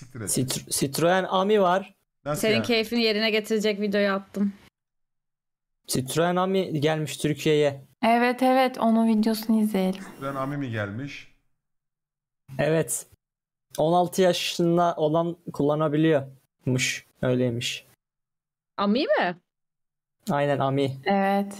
Siktir et. Citro- Citroen Ami var. Nasıl Senin ya? keyfini yerine getirecek videoyu attım. Citroen Ami gelmiş Türkiye'ye. Evet evet onun videosunu izleyelim. Ben Ami mi gelmiş? Evet. 16 yaşında olan kullanabiliyormuş. Öyleymiş. Ami mi? Aynen Ami. Evet.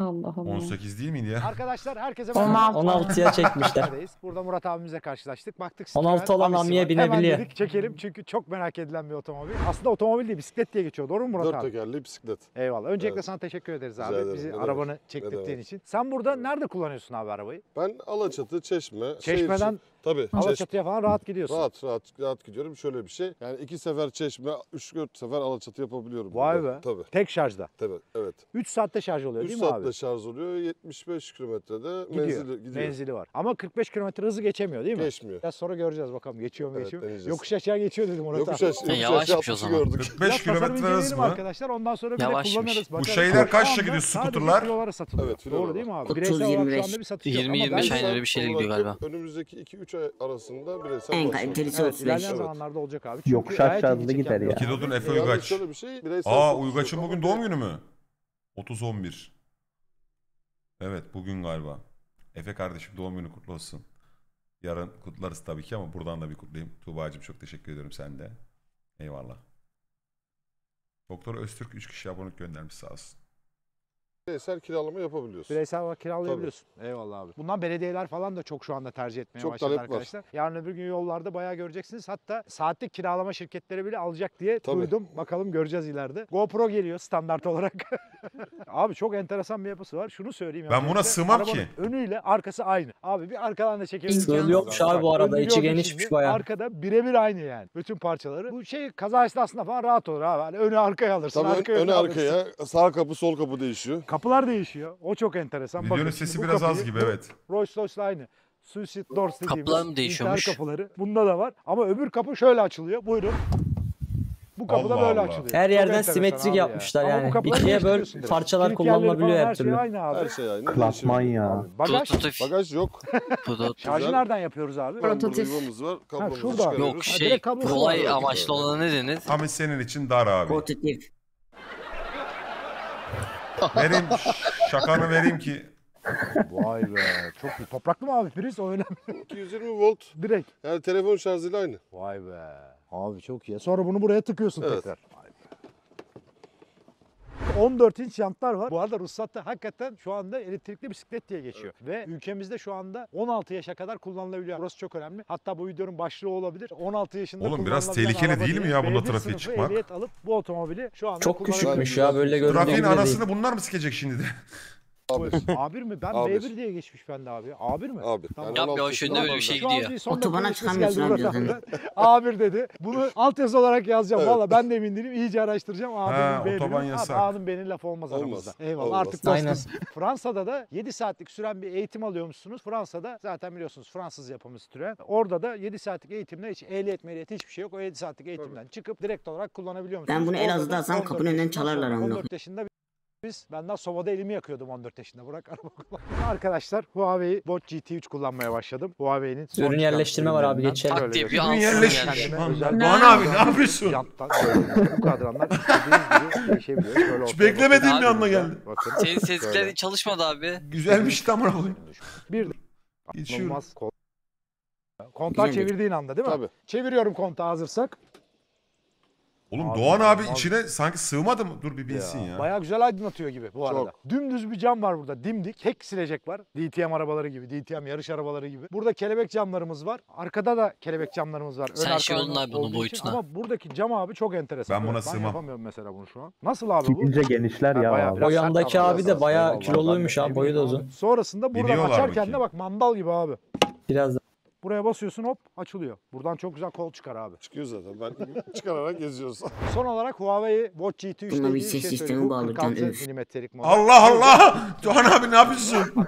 Allah Allah. 18 değil miydi ya? Arkadaşlar herkese 16. 16'ya çekmişler. Burada Murat abimizle karşılaştık. Baktık 16 Citroen olan Ami'ye binebiliyor. Hemen dedik çekelim çünkü çok merak edilen bir otomobil. Aslında otomobil değil bisiklet diye geçiyor. Doğru mu Murat Dört abi? tekerli bisiklet. Eyvallah. Öncelikle Evet. sana teşekkür ederiz Rica abi. ederim. Bizi Ne demek. arabanı Ne çektirdiğin demek. için. Sen burada nerede kullanıyorsun abi arabayı? Ben Alaçatı, Çeşme. Çeşmeden Tabii. Alaçatı'ya falan rahat gidiyorsun. Rahat rahat rahat gidiyorum. Şöyle bir şey. Yani iki sefer Çeşme, üç dört sefer Alaçatı yapabiliyorum. Vay burada. be. Tabii. Tek şarjda. Tabii. Evet. 3 saatte şarj oluyor 3 değil mi abi? saatte şarj oluyor. 75 kilometrede Gidiyor. menzili gidiyor. Menzili var. Ama 45 kilometre hızı geçemiyor değil mi? Geçmiyor. Biraz sonra göreceğiz bakalım geçiyor mu Evet, geçiyor mu? deneyeceğiz. Yokuş aşağı geçiyor dedi Murat Yokuş abi. aşağı, yokuş yavaşmış aşağı o 60'ı zaman. gördük. 45 Biraz tasarım kilometre hız inceleyelim mı? arkadaşlar. Ondan sonra bir de Yavaşmış. kullanırız. Bu bakarız. şeyler Şu kaç anda gidiyor, sadece skuterlar? kilolara satılıyor. Evet, kilolara. Doğru değil mi abi? 30, Bireysel olarak şu 25. anda bir satış yok. 20, Ama 25 ben- aynen öyle bir şeyle gidiyor galiba. Önümüzdeki 2-3 ay arasında bireysel En başlar. kalitelisi Evet, 35. ilerleyen Evet. zamanlarda olacak abi. Çünkü Yokuş aşağıda gider ya. Kilodun Efe Uygaç. şöyle bir şey. Bireysel Aa Uygaç'ın bugün ama doğum günü mü? 30-11. Evet bugün galiba. Efe kardeşim doğum günü kutlu olsun. Yarın kutlarız tabii ki ama buradan da bir kutlayayım. Tuğba'cığım çok teşekkür ediyorum sen de. Eyvallah. Doktor Öztürk 3 kişi abonelik göndermiş sağ olsun. Bireysel kiralama yapabiliyorsun. Bireysel olarak kiralayabiliyorsun. Eyvallah abi. Bundan belediyeler falan da çok şu anda tercih etmeye Çok başladı talep var. arkadaşlar. Yarın öbür gün yollarda bayağı göreceksiniz. Hatta saatlik kiralama şirketleri bile alacak diye Tabii. duydum. Bakalım göreceğiz ileride. GoPro geliyor standart olarak. abi çok enteresan bir yapısı var. Şunu söyleyeyim. Ben buna sığmam arabanın ki. Önüyle arkası aynı. Abi bir arkadan da çekebiliriz. Sığıl yokmuş abi bu arada. Önünü İçi genişmiş bayağı. Arkada birebir aynı yani. Bütün parçaları. Bu şey kaza esnasında falan rahat olur abi. Hani önü arkaya alırsın. Tabii arkaya ön, öne alırsın. arkaya sağ kapı sol kapı değişiyor. Kapılar değişiyor. O çok enteresan. Videonun Bakın sesi biraz az kapıyı- gibi bu evet. Rolls Royce'la aynı. Suicide Doors dediğimiz Kapılar mı intihar değişiyormuş? kapıları. Bunda da var. Ama öbür kapı şöyle açılıyor. Buyurun. Bu kapı da Allah böyle Allah. açılıyor. Her Çok yerden enteresan simetrik ya. yapmışlar Ama bu yani. kapıları İkiye böl değiştiriyorsun direkt. parçalar Kilit yerleri kullanılabiliyor falan her her şey türlü. aynı abi. Her şey aynı. Klasman değişiyor. ya. Bagaj. Prototif. Bagaj yok. Prototif. Şarjı nereden yapıyoruz abi? Burada Prototif. yuvamız var. Kablomuzu şurada. çıkarıyoruz. Yok Ha, şey direkt kolay amaçlı olana ne denir? Ama senin için dar abi. Portatif. Vereyim şakanı vereyim ki. Vay be. Çok iyi. Topraklı mı abi priz? O önemli. 220 volt. Direkt. Yani telefon şarjıyla aynı. Vay be. Abi çok iyi. Sonra bunu buraya tıkıyorsun Evet. tekrar. Vay be. 14 inç jantlar var. Bu arada ruhsatta hakikaten şu anda elektrikli bisiklet diye geçiyor. Ve ülkemizde şu anda 16 yaşa kadar kullanılabiliyor. Burası çok önemli. Hatta bu videonun başlığı olabilir. 16 yaşında Oğlum biraz tehlikeli değil mi ya bunda B1 trafiğe çıkmak? ehliyet alıp bu otomobili şu anda Çok küçükmüş ya böyle göründüğü Trafiğin anasını bunlar mı sikecek şimdi de? Abi. A1 mi? Ben A1. B1 diye geçmiş bende abi. A1 mi? Abi. Tamam. Yap 16 yavaş yaşında önünde böyle bir şey gidiyor. Otobana çıkamıyorsun abi zaten. abi. A1 dedi. Bunu altyazı olarak yazacağım. Evet. Valla ben de emin değilim. İyice araştıracağım. Ha, A1'in B1'in. otoban yasak. A'nın B'nin lafı olmaz, Olmaz. aramızda. Eyvallah Olmaz. artık Aynen. Fransa'da da 7 saatlik süren bir eğitim alıyormuşsunuz. Fransa'da zaten biliyorsunuz Fransız yapımı Citroen. Orada da 7 saatlik eğitimle hiç ehliyet mehliyet hiçbir şey yok. O 7 saatlik eğitimden çıkıp direkt olarak kullanabiliyor musunuz? Ben bunu Elazığ'da alsam 14 kapının önünden çalarlar amına 14 yaşında biz ben daha sobada elimi yakıyordum 14 yaşında. Bırak araba kullanmayı. Arkadaşlar Huawei Watch GT3 kullanmaya başladım. Huawei'nin son Ürün yerleştirme var abi, geçelim. Tak diye bir. Kendime özel Doğan abi ne yapıyorsun? Böyle bu kadranlar istediğiniz gibi değişebiliyor. Şöyle Hiç beklemediğim bir anda geldi. Bakın. Senin sezgilerin çalışmadı abi. Güzelmiş tam koyayım. Bir de Geçiyorum. Kontağı çevirdiğin anda değil mi? Tabii. Çeviriyorum kontağı hazırsak. Oğlum Abi, Doğan abi inanılmaz. içine sanki sığmadı mı? Dur bir bilsin ya. Bayağı güzel aydınlatıyor gibi bu arada. Çok. Dümdüz bir cam var burada. Dimdik. Tek silecek var. DTM arabaları gibi. DTM yarış arabaları gibi. Burada kelebek camlarımız var. Arkada da kelebek camlarımız var. Sen Ön şey abi bunun boyutuna. Ama buradaki cam abi çok enteresan. Ben buna Ben sığmam. yapamıyorum mesela bunu şu an. Nasıl abi bu? Gidince genişler ya bayağı abi. O yandaki abi de bayağı kiloluymuş Ben abi, boyu da uzun. abi. Sonrasında Biliyorlar açarken de bak mandal gibi abi. Biraz. Buraya basıyorsun hop açılıyor. Buradan çok güzel kol çıkar abi. Çıkıyor zaten. Ben çıkararak geziyoruz. Son olarak Huawei Watch GT 3 Bununla ile bir ilgili ses şey sistemi söyleyeyim. Bu bağlayacaksın, 46 üf. milimetrelik model. Allah Allah! Doğan abi ne yapıyorsun?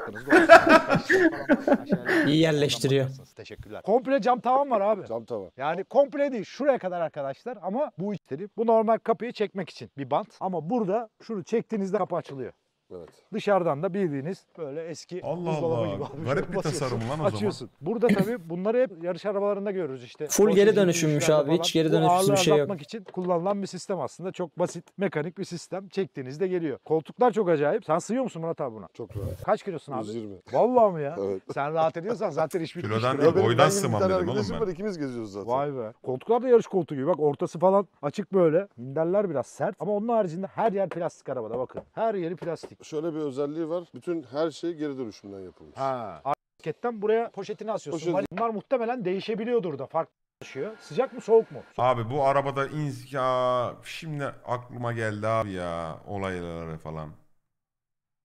İyi yerleştiriyor. Teşekkürler. Komple cam tavan var abi. Cam tavan. Yani komple değil şuraya kadar arkadaşlar ama bu içleri. Bu normal kapıyı çekmek için bir bant. Ama burada şunu çektiğinizde kapı açılıyor. Evet. Dışarıdan da bildiğiniz böyle eski Allah buzdolabı Allah. gibi abi. Garip bir Basıyorsun, tasarım lan o zaman. Açıyorsun. Burada tabii bunları hep yarış arabalarında görürüz işte. Full Porsche geri dönüşümmüş GT3'lerde abi, hiç falan. geri Bu dönüşsüz bir ağırlığı şey yok. azaltmak için kullanılan bir sistem aslında. Çok basit, mekanik bir sistem. Çektiğinizde geliyor. Koltuklar çok acayip. Sen sığıyor musun Murat abi buna? Çok rahat. Kaç kilosun abi? 120. Vallahi mi ya? Evet. Sen rahat ediyorsan zaten iş bitmiştir. Kilodan Ya değil, benim- boydan ben gibi bir sığmam tane dedim oğlum arkadaşım ben. ikimiz geziyoruz zaten. Vay be. Koltuklar da yarış koltuğu gibi. Bak ortası falan açık böyle. Minderler biraz sert. Ama onun haricinde her yer plastik arabada bakın. Her yeri plastik. Şöyle bir özelliği var. Bütün her şey geri dönüşümden yapılmış. Ha. Marketten buraya poşetini asıyorsun. Poşet- Bunlar muhtemelen değişebiliyordur da. Farklı taşıyor. Sıcak mı soğuk mu? Abi bu arabada ins ya şimdi aklıma geldi abi ya olayları falan.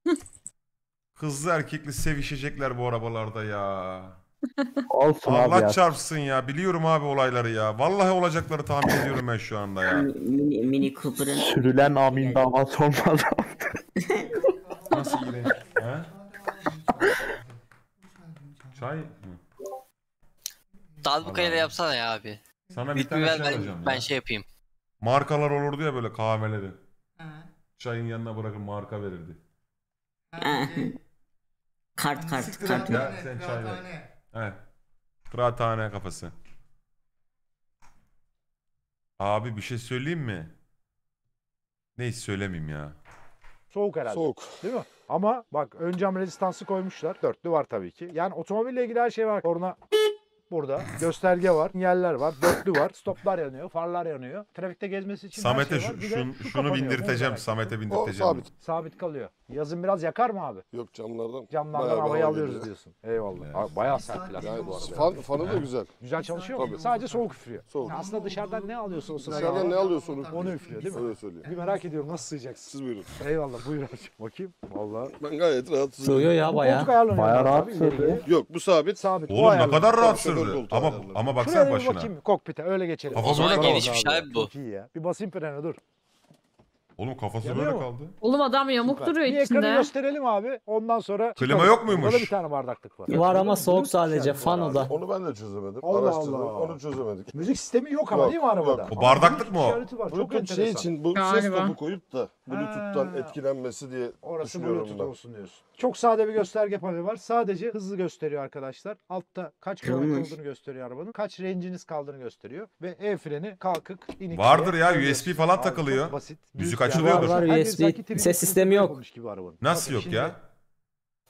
Kızlı erkekli sevişecekler bu arabalarda ya. Olsun abi Allah ya. çarpsın ya. Biliyorum abi olayları ya. Vallahi olacakları tahmin ediyorum ben şu anda ya. Mini, Mini Cooper'ın Sürülen amin damat olmaz. Nasıl iğrenç? He? Çay mı? Dalbukayla Vallahi. yapsana ya abi. Sana bir tane şey ben, alacağım ben ya. şey yapayım. Markalar olurdu ya böyle kahveleri. Çayın yanına bırakır marka verirdi. kart kart Siktir kart. et ya sen çay ver. Evet. Kıraathane kafası. Abi bir şey söyleyeyim mi? Neyse söylemeyeyim ya. Soğuk herhalde. Soğuk. Değil mi? Ama bak ön cam rezistansı koymuşlar. Dörtlü var tabii ki. Yani otomobille ilgili her şey var. Korna burada. Gösterge var. Sinyaller var. Dörtlü var. Stoplar yanıyor. Farlar yanıyor. Trafikte gezmesi için Samet'e her şey var. Bir de şun- şu şunu kapanıyor. bindirteceğim. Samet'e O bindirteceğim. sabit. Sabit kalıyor. Yazın biraz yakar mı abi? Yok camlardan. Camlardan Bayağı bir havayı hava alıyoruz geliyor. diyorsun. Eyvallah. Evet. Abi bayağı sert plastik Yani bu arada. fan, fanı da güzel. Güzel çalışıyor mu? Tabii. Sadece soğuk üflüyor. Soğuk. Yani aslında dışarıdan ne alıyorsa o sırada Dışarıdan ne alıyorsun onu, onu üflüyor değil mi? Öyle söyleyeyim. Bir merak ediyorum nasıl sığacaksın? Siz buyurun. Eyvallah buyur abi. Bakayım. Vallahi. Ben gayet rahat Sığıyor ya Bu baya. koltuk ayarlanıyor. Baya Murat rahat. Yok bu sabit. Sabit. o Oğlum ne kadar rahat Sürdü. koltuğu Ama ama Şuraya baksana bir başına. bakayım kokpite öyle geçelim. Kafa O zaman böyle kaldı. genişmiş abi bu. Çok iyi ya. Bir basayım frene dur. Oğlum kafası Yanıyor böyle mu? kaldı. Oğlum adam yamuk Süper. duruyor bir ekranı içinde. gösterelim abi. Ondan sonra Klima çıkalım. yok muymuş? Burada bir tane bardaklık var. Var ama soğuk sadece. Fan o da. Onu ben de çözemedim. Allah Araştırdım. Allah. Onu çözemedik. Müzik sistemi yok ama Yok, değil mi arabada? yok. O bardaklık mı o? işareti var. Çok Bluetooth şey enteresan. için bu ses Galiba. topu koyup da Bluetooth'tan Ha. etkilenmesi diye Orası düşünüyorum Bluetooth ben. olsun diyorsun. Çok sade bir gösterge paneli var. Sadece hızı gösteriyor arkadaşlar. Altta kaç kilometre olduğunu gösteriyor arabanın. Kaç range'iniz kaldığını gösteriyor. Ve el freni kalkık inik. Vardır diye ya. USB falan Abi takılıyor. Basit. Müzik açılıyordur. Var, var, USB. sanki 3D Ses sistemi yok. Nasıl yok ya?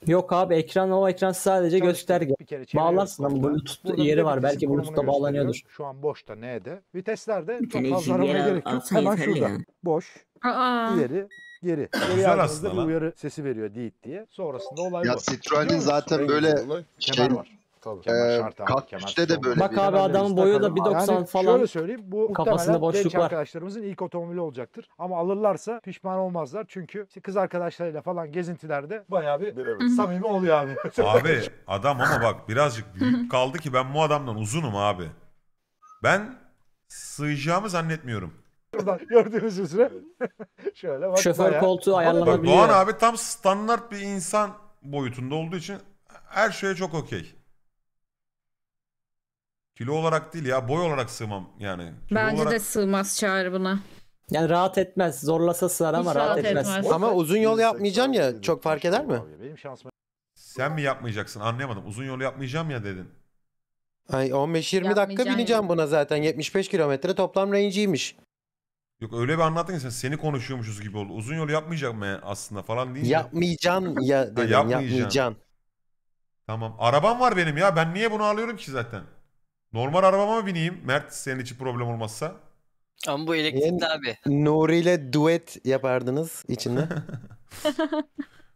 Yok abi ekran o ekran sadece gösterge. Bağlarsın ama. Bluetooth Burada yeri var. Belki Bluetooth'ta bağlanıyordur. Şu an boşta N'de. Vitesler de Bir çok fazla aramaya gerek yok. Hemen şurada. ya. Boş. Aa. ileri, geri. Geri Güzel aslında bir lan. uyarı sesi veriyor deyit diye. Sonrasında olay Ya bu. Citroen'in Biliyor musun? zaten En böyle şey, var. Tabii. Kemer Ee, şart abi. Kat Kemer üçte de böyle. Bak abi adamın boyu da takalım. 1.90 yani falan. Şöyle söyleyeyim bu Kafasında boşluk var. arkadaşlarımızın ilk otomobili olacaktır. Ama alırlarsa pişman olmazlar. Çünkü işte kız arkadaşlarıyla falan gezintilerde bayağı bir evet. samimi oluyor abi. Abi adam ama bak birazcık büyük kaldı ki ben bu adamdan uzunum abi. Ben sığacağımı zannetmiyorum. Şuradan gördüğünüz üzere. Şöyle bak Şoför bayağı- koltuğu Bak ayarlanabiliyor. Doğan abi tam standart bir insan boyutunda olduğu için her şeye çok okey. Kilo olarak değil ya boy olarak sığmam yani. Kilo Bence olarak... de sığmaz çağrı buna. Yani rahat etmez. Zorlasa sığar ama Hiç rahat rahat etmez. etmez. Ama uzun yol yapmayacaksın ya çok fark eder mi? Benim şansıma Sen mi yapmayacaksın anlayamadım. Uzun yol yapmayacağım ya dedin. Ay 15-20 dakika bineceğim ya. buna zaten 75 kilometre toplam range'iymiş. Yok öyle bir anlattın ki sen seni konuşuyormuşuz gibi oldu. Uzun yol yapmayacak mı aslında falan deyince. Yapmayacaksın ya dedim yapmayacaksın. yapmayacaksın. Tamam. Arabam var benim ya. Ben niye bunu alıyorum ki zaten? Normal arabama mı bineyim? Mert senin için problem olmazsa. Ama bu elektrikli abi. Nuri ile duet yapardınız içinde.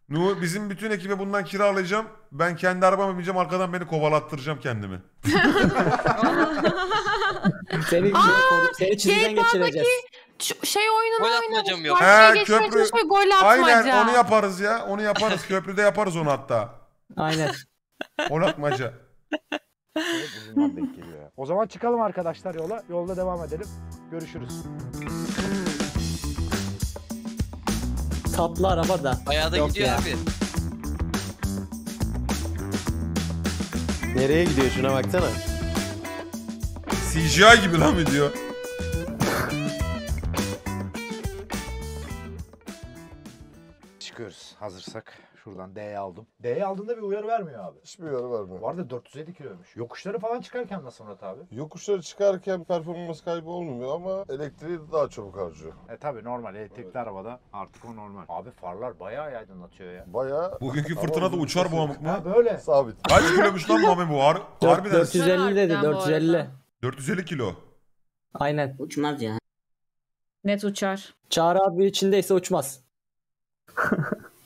Nu bizim bütün ekibe bundan kiralayacağım. Ben kendi arabama bineceğim. Arkadan beni kovalattıracağım kendimi. Seni, seni çizgiden geçireceğiz. Şey oyununu Gol atmacam yok. He, köprü- çalışıyor, gol atmaca. Aynen onu yaparız ya. Onu yaparız. Köprüde yaparız onu hatta. Aynen. Gol atmaca. Uzundan denk geliyor ya. O zaman çıkalım arkadaşlar yola. Yolda devam edelim. Görüşürüz. Tatlı araba da. Bayağı da Yok gidiyor ya. abi. Nereye gidiyor şuna baksana. CGI gibi lan video. Çıkıyoruz. hazırsak şuradan D'ye aldım. D'ye aldığında bir uyarı vermiyor abi. Hiçbir uyarı vermiyor. Bu arada 450 kiloymuş. Yokuşları falan çıkarken nasıl Murat abi? Yokuşları çıkarken performans kaybı olmuyor ama elektriği daha çabuk harcıyor. E tabi normal elektrikli arabada artık o normal. Abi farlar bayağı aydınlatıyor ya. Bayağı... Bugünkü Ama fırtınada uzun uçar bu amık Ha mı? böyle. Sabit. Kaç kiloymuş lan Mami bu? Har Dört- harbiden 450 dedi Harbiden bu 450. arada. 450 kilo. Aynen. Uçmaz ya. Net uçar. Çağrı abi içindeyse uçmaz.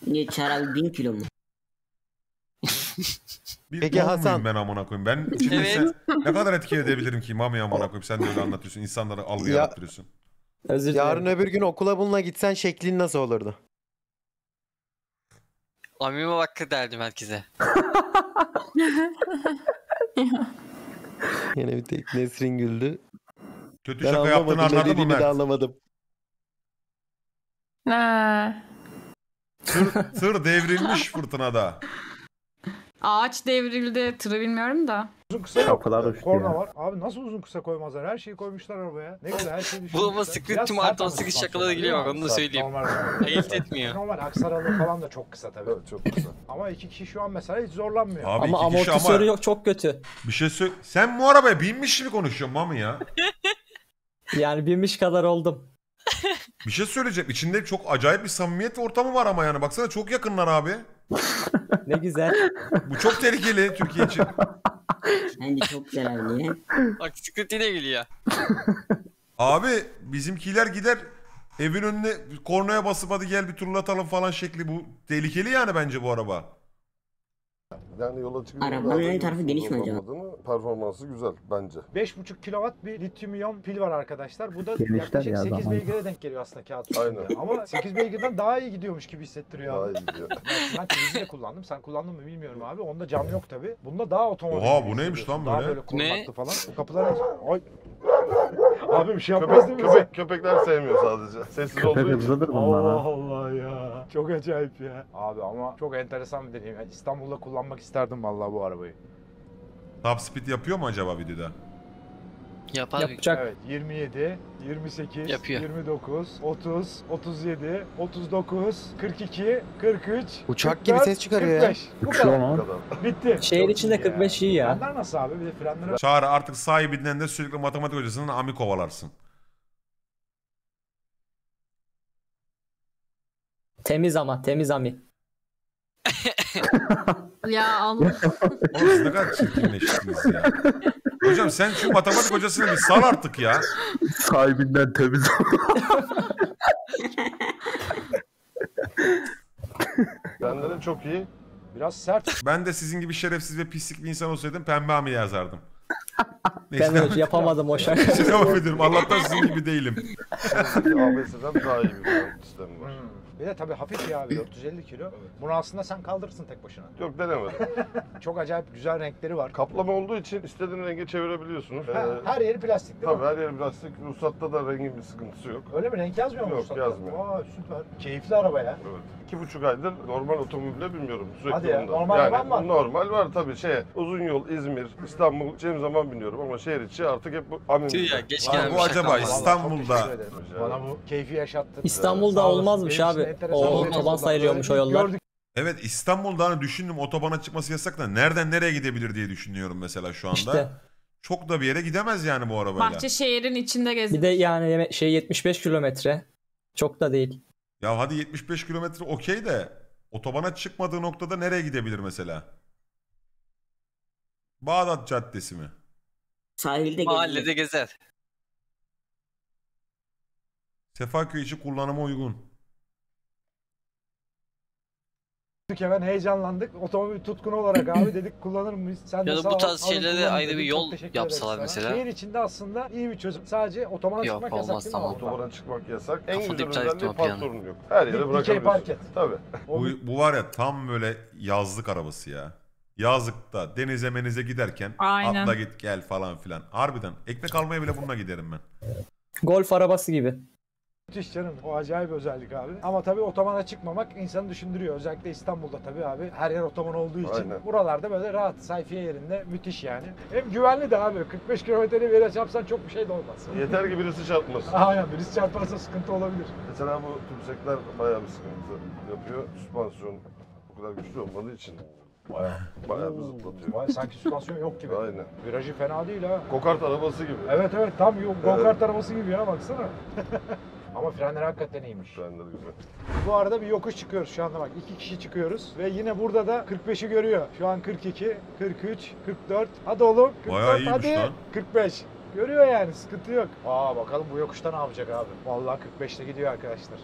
Niye abi 1000 kilo mu? Bir Peki Hasan. ben amına koyayım? Ben şimdi Evet. sen ne kadar etki edebilirim ki Mami amına koyayım? Sen de öyle anlatıyorsun. İnsanlara algı Ya- yarattırıyorsun. Özür dilerim. Yarın öbür gün okula bununla gitsen şeklin nasıl olurdu? Amime hakkı derdim herkese. Yine bir tek Nesrin güldü. Kötü Ben şaka yaptığını anlamadım. Ne anladın mı dediğini de Mert? anlamadım. Ha. Tır, tır devrilmiş fırtınada. Ağaç devrildi. Tırı bilmiyorum da. Uzun kısa yok. Şapkalar uçtu Korna ya. var. Abi nasıl uzun kısa koymazlar? Her şeyi koymuşlar arabaya. Ne güzel her şeyi düşünmüşler. Bu ama Biraz tüm artı ama 18 suspansiyon, şakalara giriyor bak, onu da söyleyeyim. Ayırt etmiyor. Normal aksaralı falan da çok kısa tabii. Evet çok kısa. Ama iki kişi şu an mesela hiç zorlanmıyor. Abi Ama iki kişi amortisörü ama yok çok kötü. bir şey söyle. Sen bu arabaya binmiş gibi konuşuyorsun Mami ya. Yani binmiş kadar oldum. Bir şey söyleyeceğim. İçinde çok acayip bir samimiyet ortamı var ama yani. Baksana çok yakınlar abi. Ne güzel. Bu çok tehlikeli Türkiye için. Bence çok niye? Bak sıkıntıyla gülüyor. Abi bizimkiler gider evin önüne kornaya basıp hadi gel bir turlatalım falan şekli bu tehlikeli yani bence bu araba. Yani yola çıkınca... Arabanın ön tarafı geniş mi acaba? Performansı güzel bence. 5,5 kW bir lityum iyon pil var arkadaşlar. Bu da Genişler yaklaşık ya 8 zaman. beygire denk geliyor aslında kağıt üstünde. Aynen. Ama 8 beygirden daha iyi gidiyormuş gibi hissettiriyor Daha abi. iyi gidiyor. Ben televizyonu de kullandım. Sen kullandın mı bilmiyorum abi. Onda cam yok tabi. Bunda daha otomobil. Oha, gibi bu neymiş hissediyorsun. lan Daha böyle? böyle korunaklı Ne? falan. Kapılar Ay. Abi bir şey yapmaz değil Köpek, mi? köpek, köpekler sevmiyor sadece. Sessiz olduğu için. Allah Allah ya. Çok acayip ya. Abi ama çok enteresan bir deneyim. Yani İstanbul'da kullanmak isterdim vallahi bu arabayı. Top speed yapıyor mu acaba videoda? Yapar. Yapacak. Evet 27, 28, Yapıyor. 29, 30, 37, 39, 42, 43, Uçak gibi 44, ses çıkarıyor ya. 45. Bu kadar. Bu kadar. Bitti. Şehir içinde iyi 45 iyi ya. Frenler nasıl abi? Bir de frenlere Çağrı artık sahibinden de sürekli matematik hocasının ami kovalarsın. Temiz ama temiz ami. Ya Allah. Oğlum siz ne kadar çirkinleştiniz ya. Hocam sen şu matematik hocasını bir sal artık ya. Sahibinden temiz Frenleri çok iyi. biraz sert. Ben de sizin gibi şerefsiz ve pislik bir insan olsaydım pembe ami yazardım. Ben Neyse de yapamadım o şaka. devam ediyorum. Allah'tan sizin gibi değilim. ABS'den daha iyi bir sistemi var. Hmm. Bir de tabii hafif ya abi 450 kilo. Bunu aslında sen kaldırırsın tek başına. Yok denemedim. Çok acayip güzel renkleri var. Kaplama olduğu için istediğin renge çevirebiliyorsunuz. Ha, Ee, her yeri plastik değil tabii mi? her yer plastik. Ruhsatta da rengin bir sıkıntısı yok. Öyle mi? Renk yazmıyor mu? Yok, ruhsatta? yazmıyor. Aa süper. Keyifli araba ya. Evet. İki buçuk aydır normal otomobile binmiyorum. Sürekli Hadi ya, onda. normal yani, var. Normal var tabii şey. Uzun yol İzmir, İstanbul gideceğim zaman biniyorum ama şehir içi artık hep bu amin. Tüh ya, geç Lan gelmiş. bu acaba İstanbul'da. Bana bu keyfi yaşattın. İstanbul'da olmazmış Benim için abi. enteresan O bir otoban oldu. sayılıyormuş o yollar. Gördük Evet İstanbul'da hani düşündüm otobana çıkması yasak da nereden nereye gidebilir diye düşünüyorum mesela şu anda. İşte. Çok da bir yere gidemez yani bu arabayla. Bahçeşehir'in içinde Bir de yani yeme- şey 75 kilometre. Çok da değil. Ya hadi 75 kilometre okey de otobana çıkmadığı noktada nereye gidebilir mesela? Bağdat Caddesi mi? Sahilde Mahallede geziyor. gezer. Sefaköy için kullanıma uygun. hemen heyecanlandık. Otomobil tutkunu olarak abi dedik kullanır mıyız? Sen de Ya da sağ bu ol, tarz alın şeylere kullanın ayrı bir Çok yol teşekkür yapsalar sana. mesela. Şehir içinde aslında iyi bir çözüm. Sadece otomana Yok, çıkmak olmaz, yasak değil mi? tamam. Çıkmak yasak. En Kafa güzel diptal özelliği ettim o park piyanı. sorunu yok. Her yere Dikey bırakabiliyorsun. park et. Tabii. Bu, bu var ya tam böyle yazlık arabası ya. Yazlıkta denize menize giderken Aynen. atla git gel falan filan. Harbiden ekmek almaya bile bununla giderim ben. Golf arabası gibi. Müthiş canım. O acayip özellik abi. Ama tabii otomana çıkmamak insanı düşündürüyor. Özellikle İstanbul'da tabii abi. Her yer otoman olduğu için. Aynen. Buralarda böyle rahat sayfiye yerinde müthiş yani. Hem güvenli de abi. 45 kilometrelik bir yere çarpsan çok bir şey de olmaz. Yeter ki birisi çarpmasın. Aynen birisi çarparsa sıkıntı olabilir. Mesela bu tümsekler bayağı bir sıkıntı yapıyor. Süspansiyon o kadar güçlü olmadığı için bayağı, bayağı bir zıplatıyor. Vay, sanki süspansiyon yok gibi. Aynen. Virajı fena değil ha. Kokart arabası gibi. Evet evet tam yo- go-kart Evet. arabası gibi ya baksana. Ama frenler hakikaten iyiymiş. Frenleri güzel. Bu arada bir yokuş çıkıyoruz şu anda bak. iki kişi çıkıyoruz. Ve yine burada da 45'i görüyor. Şu an 42, 43, 44. Hadi oğlum. 44, Bayağı iyiymiş hadi. lan. 45. Görüyor yani sıkıntı yok. Aa bakalım bu yokuşta ne yapacak abi. Vallahi 45'te gidiyor arkadaşlar.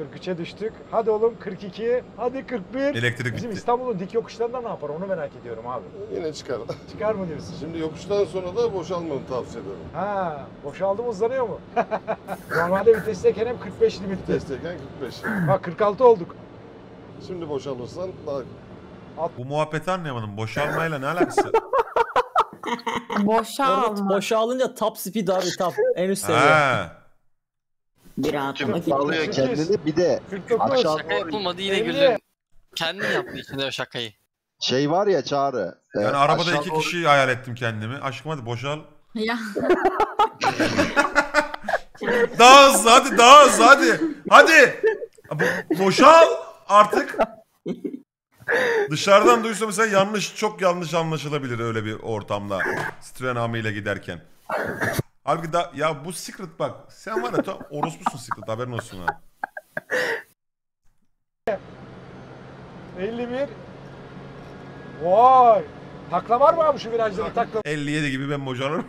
43'e düştük. Hadi oğlum 42. Hadi 41. Elektrik Bizim bitti. İstanbul'un dik yokuşlarında ne yapar onu merak ediyorum abi. Yine çıkar. Çıkar mı diyorsun? Şimdi yokuştan sonra da boşalmanı tavsiye ederim. Ha, boşaldı mı hızlanıyor mu? Normalde vitesteyken hep 45 limitli. Testteyken 45. Bak 46 olduk. Şimdi boşalırsan daha Bu muhabbeti anlayamadım. Boşalmayla ne alakası? Boşa Evet, alma. boşa alınca top speed abi top. En üst seviye. ha. Bir rahatlamak için. Bağlıyor kendini, bir de 49. Şaka yapılmadı yine güldüm. Kendin yaptın içinde o şakayı. şey var ya Çağrı. e, Yani arabada aşağı iki doğru- kişi hayal ettim kendimi. Aşkım hadi boşal. Ya Daha hızlı hadi daha hızlı hadi. Hadi. Bo- boşal artık. Dışarıdan duysa mesela yanlış çok yanlış anlaşılabilir öyle bir ortamda. Citroen Ami ile giderken. Halbuki da ya bu Secret bak sen var ya tam orospusun Secret haberin olsun ha. 51. Vay. Takla var mı abi şu virajları takla? 57 gibi ben boşalırım.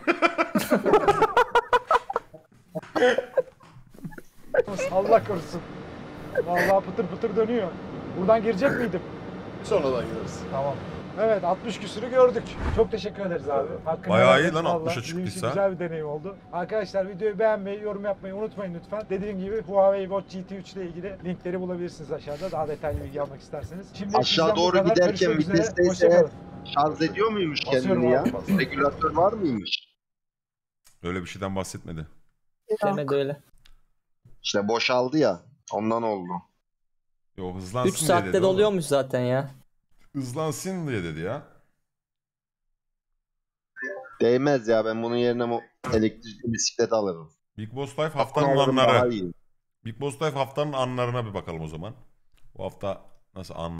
Allah korusun. Vallahi pıtır pıtır dönüyor. Buradan girecek miydim? sonradan gireriz. Tamam. Evet 60 küsürü gördük. Çok teşekkür ederiz abi. Hakkını Bayağı iyi lan, vallahi. 60'a Bizim için çıktıysa. Güzel bir deneyim oldu. Arkadaşlar videoyu beğenmeyi, yorum yapmayı unutmayın lütfen. Dediğim gibi Huawei Watch GT3 ile ilgili linkleri bulabilirsiniz aşağıda. Daha detaylı bilgi almak isterseniz. Şimdi Aşağı doğru giderken vitesteyse şarj ediyor muymuş kendini ya? Regülatör var mıymış? Öyle bir şeyden bahsetmedi. Demedi öyle. İşte boşaldı ya. Ondan oldu. Yo hızlansın 3 diye saatte dedi oğlum. doluyormuş zaten ya. Hızlansın diye dedi ya. Değmez ya ben bunun yerine mo- elektrikli bisiklet alırım. Big Boss Life haftanın Alırım, daha anları. iyi. Big Boss Life haftanın anlarına bir bakalım o zaman. Bu hafta nasıl an